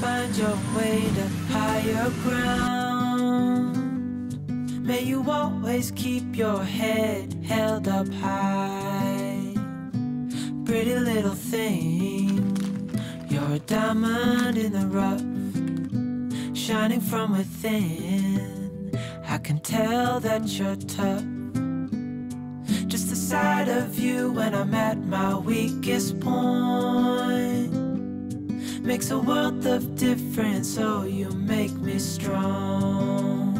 find your way to higher ground. May you always keep your head held up high. Pretty little thing, you're a diamond in the rough, shining from within. I can tell that you're tough. Just the sight of you when I'm at my weakest point makes a world of difference. Oh, you make me strong.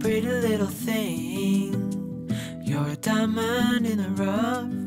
Pretty little thing, you're a diamond in the rough.